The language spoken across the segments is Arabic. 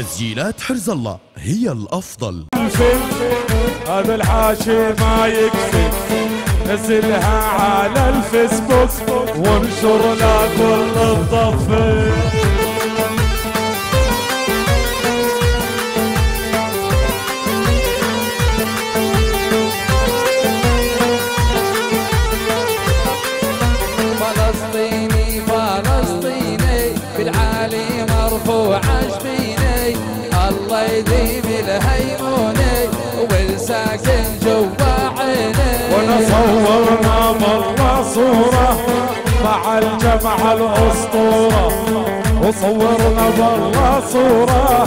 تسجيلات حرز الله. هي الأفضل. هذا الحاشي ما يكفي. نزلها على الفيسبوك. وانشر لا كل الضفة. مع الجمع الأسطورة وصورنا برا صورة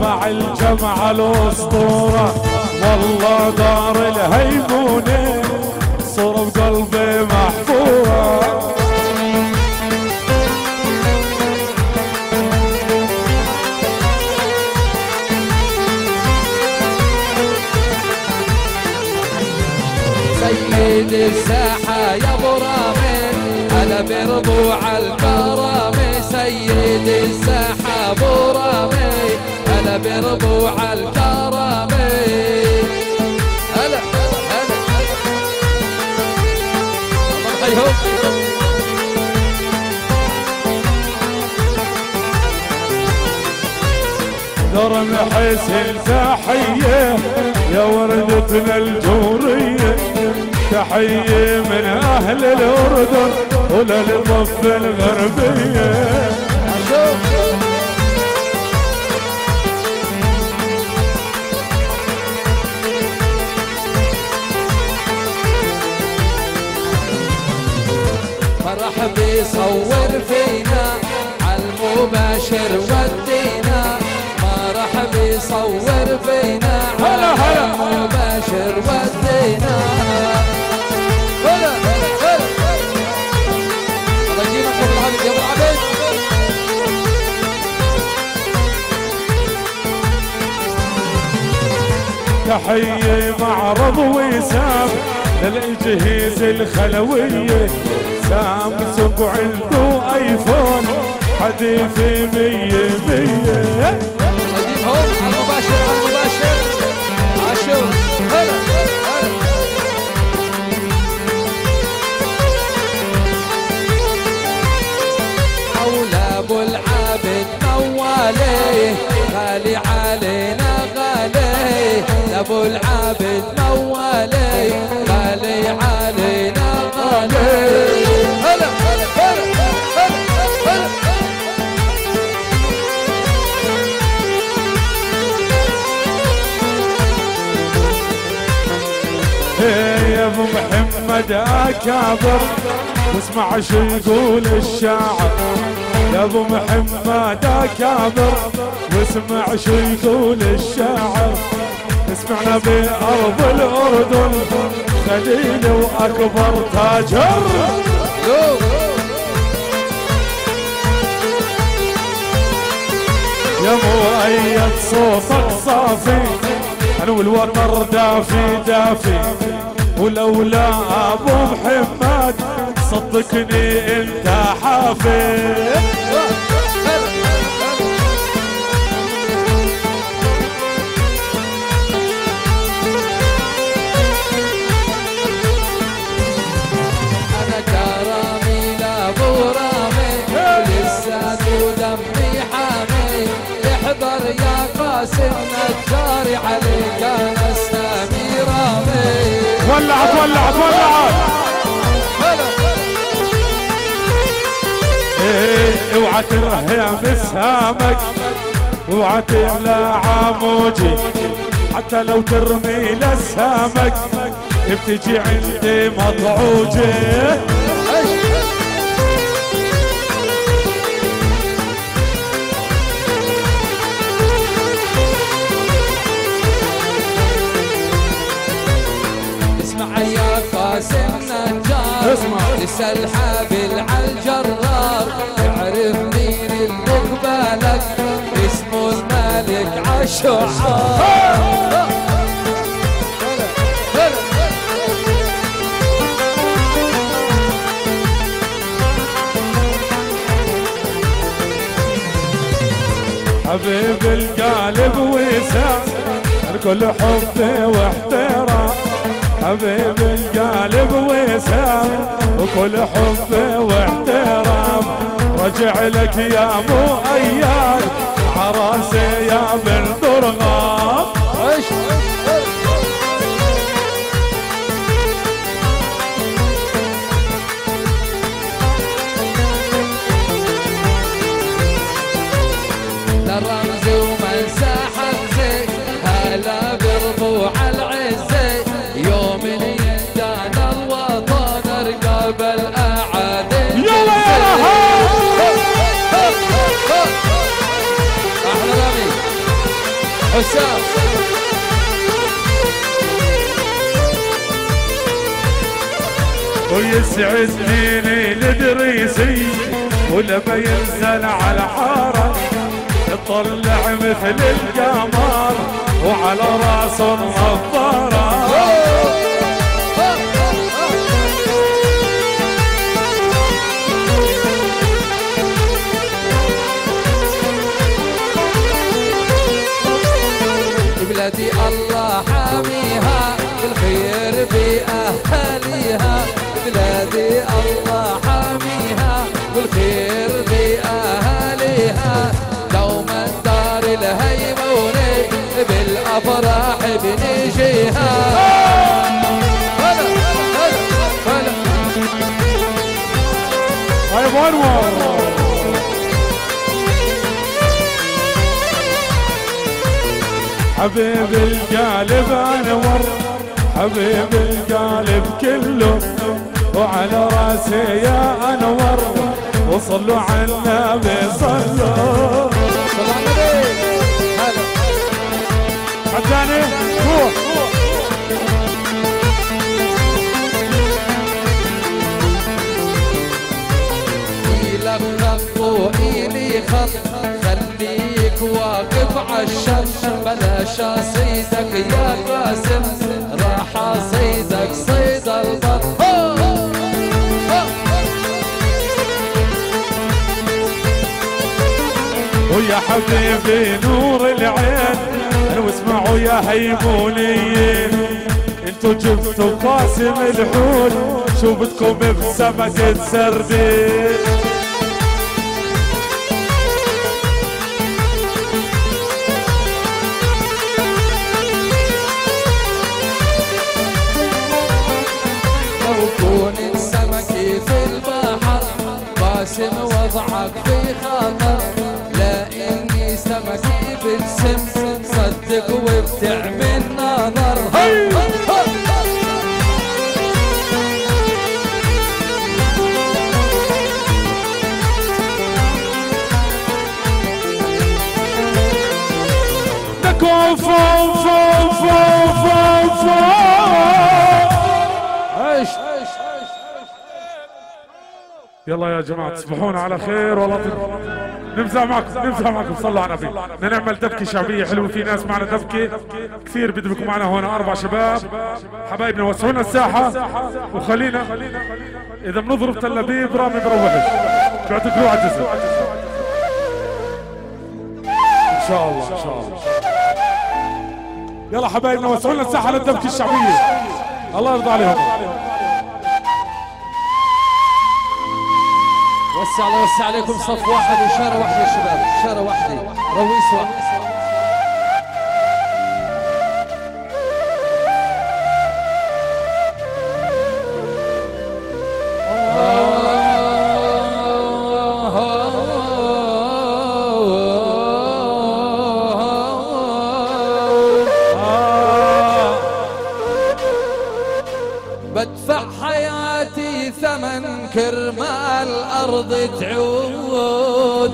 مع الجمع الأسطورة. والله دار الهيمونة سيد الساحة ابو رامي أنا بربوع الكرامي هلا هلا هلا درم حسين تحية يا وردتنا الجورية تحية من أهل الأردن وللضفة الغربية. مرحب يصور فينا عالمباشر ودينا. مرحب يصور فينا هلا هلا. ودينا. هلا هلا هلا الله يا أبو تحية معرض وسام للجهيز الخلوية. سامسونج وعنده ايفون حديثي مية مية. نجيب هون عالمباشر عالمباشر عاشور هلا هلا مولى العابد مواليه غالي علينا غالي. ابو العابد محمد اكابر واسمع شو يقول الشاعر. يا ابو محمد اكابر واسمع شو يقول الشاعر. اسمعنا بأرض الأردن خليل وأكبر تاجر. يا مؤيد صوتك صافي أنا والوتر دافي دافي. ولولا أبو محمد صدقني أنت حافي ولعت ولعت ولعت هلا إيه اوعى ترهيم اسهامك اوعى تملى عموجي حتى لو ترمي لسهامك بتجي عندي مضعوجة. اسمع. اسأل حابل عالجرار اعرف مين اللي قبالك اسمه الملك عالشعار حبيب القلب وسام الكل حب وإحترام. حبيب وسام وكل حب واحترام. رجع لك يا ابو اياد عراسي يا بن درغام. حسام ويسعد ديني الادريسي ولما ينزل على حارة يطلع مثل القمر وعلى راسه النظاره حاميها بالخير بأهاليها دوما دار الهيمونة بالأفراح بنجيها طيب حبيب القالب أنور حبيب القالب كله وعلى رأسي يا أنور. وصلوا على النبي صلوا صلى على النبي هلا روح. خط خط خليك واقف عالشط بلاش اصيدك يا ويا حبيبي نور العين واسمعوا يا هيمونيين. أنتوا جبتوا قاسم الحول شو بدكم بسمكة سردين؟ يلا يا جماعة تصبحون على خير والله نمزح معكم نمزح معكم. صلوا على النبي. بدنا نعمل دبكة شعبية حلوة في ناس معنا دبكة. كثير بدبكوا معنا هون. أربع شباب حبايبنا وسعونا الساحة. وخلينا إذا بنضرب تل أبيب رامي بروحش بيعتقلوه على الجسم إن شاء الله إن شاء الله. يلا حبايبنا وسعونا الساحة للدبكة الشعبية. الله يرضى عليهم. وسع الله وسع عليكم صف واحد وشارة واحدة يا شباب. شارة واحدة. رويس واحد. حياتي ثمن كرمال الأرض تعود.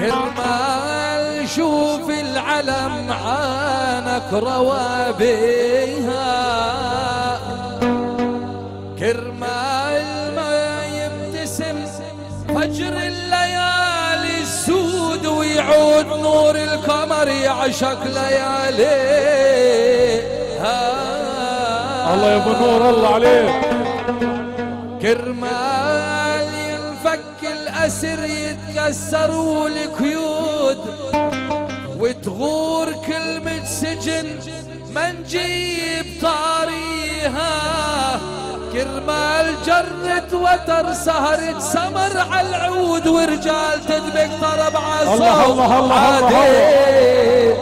كرمال شوف العلم عانك روابيها كرمال ما يبتسم فجر الليالي السود ويعود نور القمر يعشق ليالي الله يا ابو نور الله عليك. كرمال ينفك الأسر يتكسر والقيود وتغور كلمة سجن ما نجيب طاريها. كرمال جرت وتر سهرت سمر على العود ورجال تدبك طرب عصا الله الله الله الله عادي.